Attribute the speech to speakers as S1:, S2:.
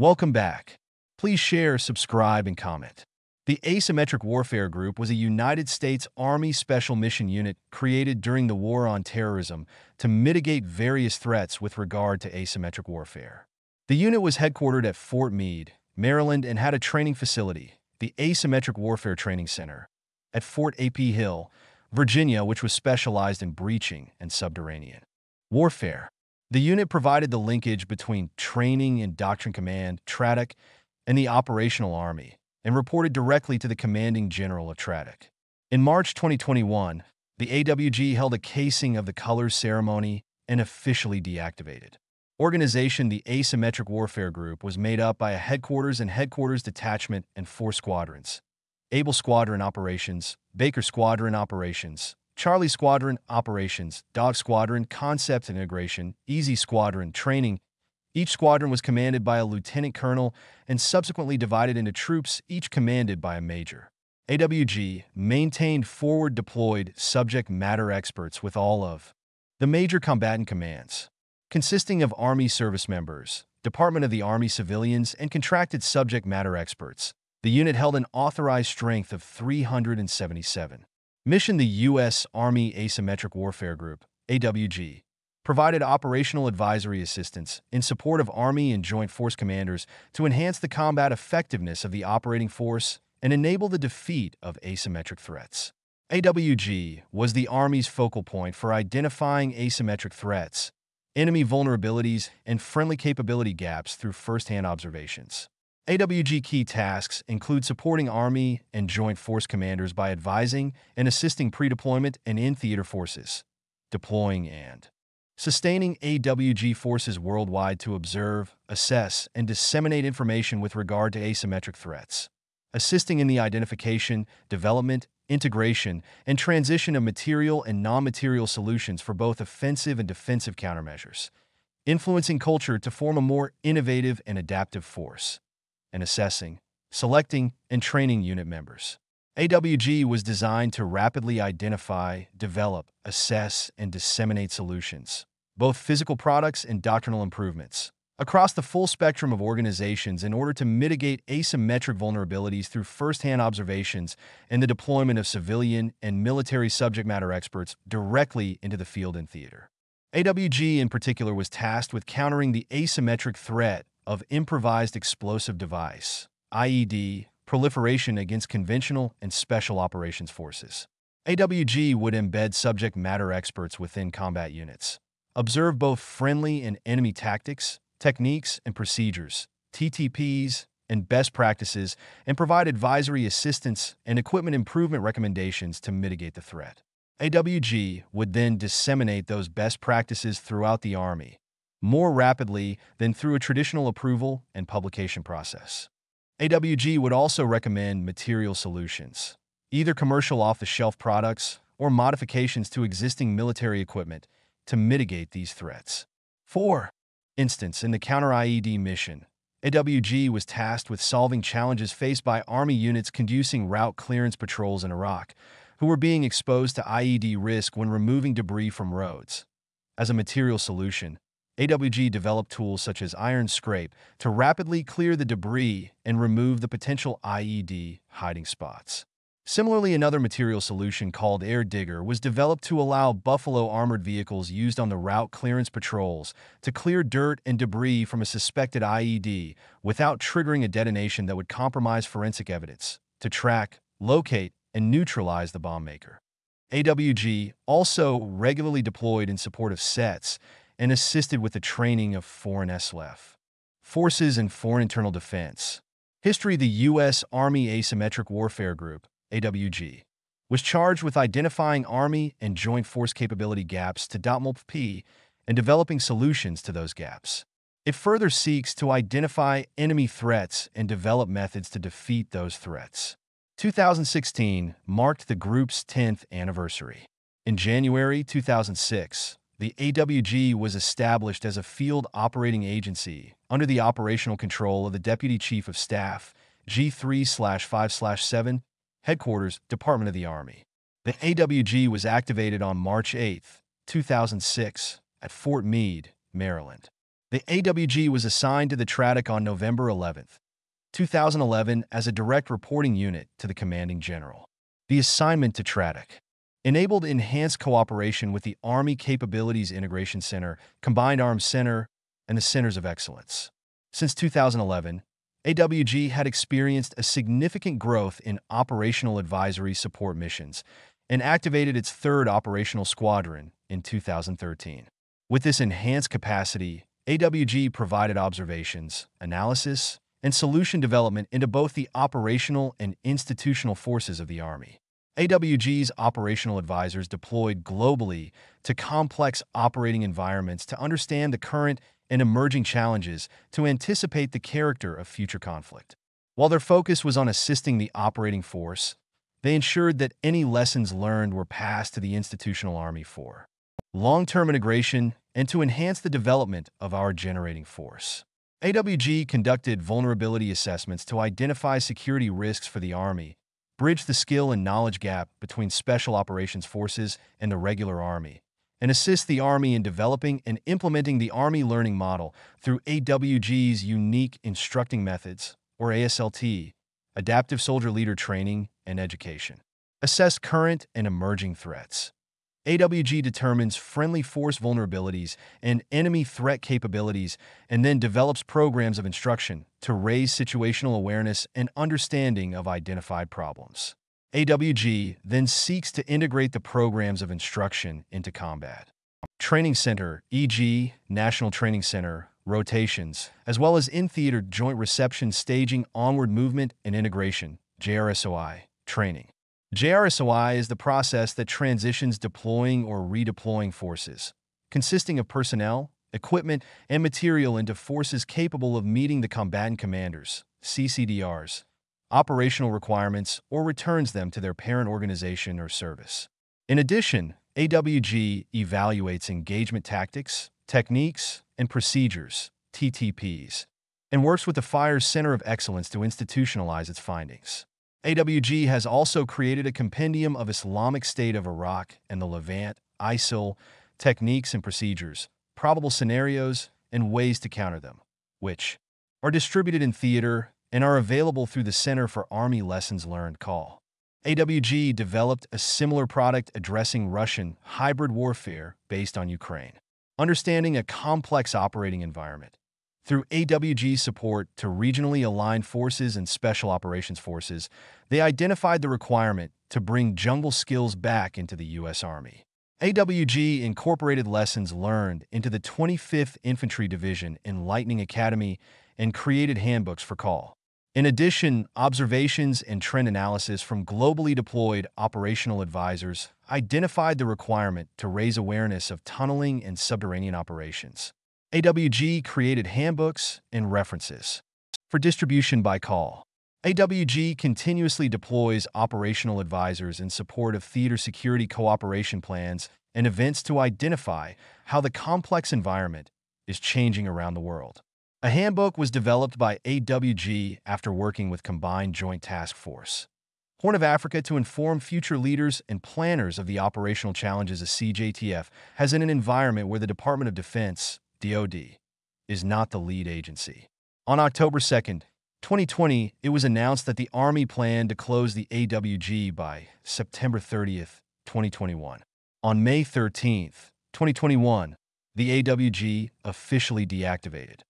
S1: Welcome back. Please share, subscribe, and comment. The Asymmetric Warfare Group was a United States Army Special Mission Unit created during the War on Terrorism to mitigate various threats with regard to asymmetric warfare. The unit was headquartered at Fort Meade, Maryland, and had a training facility, the Asymmetric Warfare Training Center, at Fort A.P. Hill, Virginia, which was specialized in breaching and subterranean warfare. The unit provided the linkage between Training and Doctrine Command, TRADOC, and the Operational Army, and reported directly to the commanding general of TRADOC. In March 2021, the AWG held a casing of the colors ceremony and officially deactivated. Organization The Asymmetric Warfare Group was made up by a headquarters and headquarters detachment and four squadrons. Able Squadron Operations, Baker Squadron Operations, Charlie Squadron Operations, Dog Squadron Concept Integration, Easy Squadron Training. Each squadron was commanded by a lieutenant colonel and subsequently divided into troops, each commanded by a major. AWG maintained forward deployed subject matter experts with all of the major combatant commands, consisting of Army service members, Department of the Army civilians, and contracted subject matter experts. The unit held an authorized strength of 377. Mission The U.S. Army Asymmetric Warfare Group, AWG, provided operational advisory assistance in support of Army and Joint Force commanders to enhance the combat effectiveness of the operating force and enable the defeat of asymmetric threats. AWG was the Army's focal point for identifying asymmetric threats, enemy vulnerabilities, and friendly capability gaps through first-hand observations. AWG key tasks include supporting Army and Joint Force commanders by advising and assisting pre-deployment and in-theater forces, deploying and sustaining AWG forces worldwide to observe, assess, and disseminate information with regard to asymmetric threats, assisting in the identification, development, integration, and transition of material and non-material solutions for both offensive and defensive countermeasures, influencing culture to form a more innovative and adaptive force and assessing, selecting, and training unit members. AWG was designed to rapidly identify, develop, assess, and disseminate solutions, both physical products and doctrinal improvements, across the full spectrum of organizations in order to mitigate asymmetric vulnerabilities through first-hand observations and the deployment of civilian and military subject matter experts directly into the field and theater. AWG in particular was tasked with countering the asymmetric threat of improvised explosive device, IED, proliferation against conventional and special operations forces. AWG would embed subject matter experts within combat units, observe both friendly and enemy tactics, techniques, and procedures, TTPs, and best practices, and provide advisory assistance and equipment improvement recommendations to mitigate the threat. AWG would then disseminate those best practices throughout the Army, more rapidly than through a traditional approval and publication process. AWG would also recommend material solutions, either commercial off-the-shelf products or modifications to existing military equipment to mitigate these threats. 4. Instance in the counter-IED mission, AWG was tasked with solving challenges faced by Army units conducting route clearance patrols in Iraq, who were being exposed to IED risk when removing debris from roads. As a material solution, AWG developed tools such as Iron Scrape to rapidly clear the debris and remove the potential IED hiding spots. Similarly, another material solution called Air Digger was developed to allow Buffalo armored vehicles used on the route clearance patrols to clear dirt and debris from a suspected IED without triggering a detonation that would compromise forensic evidence to track, locate, and neutralize the bomb maker. AWG also regularly deployed in support of SETS and assisted with the training of foreign SOF Forces and Foreign Internal Defense. History The U.S. Army Asymmetric Warfare Group, AWG, was charged with identifying Army and Joint Force capability gaps to DOTMLP and developing solutions to those gaps. It further seeks to identify enemy threats and develop methods to defeat those threats. 2016 marked the group's 10th anniversary. In January 2006, the AWG was established as a field operating agency under the operational control of the Deputy Chief of Staff, G3-5-7, Headquarters, Department of the Army. The AWG was activated on March 8, 2006, at Fort Meade, Maryland. The AWG was assigned to the TRADOC on November 11, 2011 as a direct reporting unit to the commanding general. The assignment to TRADOC enabled enhanced cooperation with the Army Capabilities Integration Center, Combined Arms Center, and the Centers of Excellence. Since 2011, AWG had experienced a significant growth in operational advisory support missions and activated its third operational squadron in 2013. With this enhanced capacity, AWG provided observations, analysis, and solution development into both the operational and institutional forces of the Army. AWG's operational advisors deployed globally to complex operating environments to understand the current and emerging challenges to anticipate the character of future conflict. While their focus was on assisting the operating force, they ensured that any lessons learned were passed to the institutional army for long-term integration and to enhance the development of our generating force. AWG conducted vulnerability assessments to identify security risks for the Army, bridge the skill and knowledge gap between Special Operations Forces and the regular Army, and assist the Army in developing and implementing the Army Learning Model through AWG's unique instructing methods, or ASLT, Adaptive Soldier Leader Training and Education. Assess current and emerging threats. AWG determines friendly force vulnerabilities and enemy threat capabilities and then develops programs of instruction to raise situational awareness and understanding of identified problems. AWG then seeks to integrate the programs of instruction into combat. Training Center, e.g., National Training Center, rotations, as well as in-theater joint reception staging onward movement and integration, JRSOI, training. JRSOI is the process that transitions deploying or redeploying forces, consisting of personnel, equipment, and material into forces capable of meeting the combatant commanders, CCDRs, operational requirements, or returns them to their parent organization or service. In addition, AWG evaluates engagement tactics, techniques, and procedures, TTPs, and works with the Fires Center of Excellence to institutionalize its findings. AWG has also created a compendium of Islamic State of Iraq and the Levant, ISIL, techniques and procedures, probable scenarios, and ways to counter them, which are distributed in theater and are available through the Center for Army Lessons Learned CALL. AWG developed a similar product addressing Russian hybrid warfare based on Ukraine. Understanding a complex operating environment, through AWG support to regionally aligned forces and special operations forces, they identified the requirement to bring jungle skills back into the U.S. Army. AWG incorporated lessons learned into the 25th Infantry Division in Lightning Academy and created handbooks for CALL. In addition, observations and trend analysis from globally deployed operational advisors identified the requirement to raise awareness of tunneling and subterranean operations. AWG created handbooks and references for distribution by CALL. AWG continuously deploys operational advisors in support of theater security cooperation plans and events to identify how the complex environment is changing around the world. A handbook was developed by AWG after working with Combined Joint Task Force. Horn of Africa to inform future leaders and planners of the operational challenges a CJTF has in an environment where the Department of Defense DoD, is not the lead agency. On October 2, 2020, it was announced that the Army planned to close the AWG by September 30, 2021. On May 13, 2021, the AWG officially deactivated.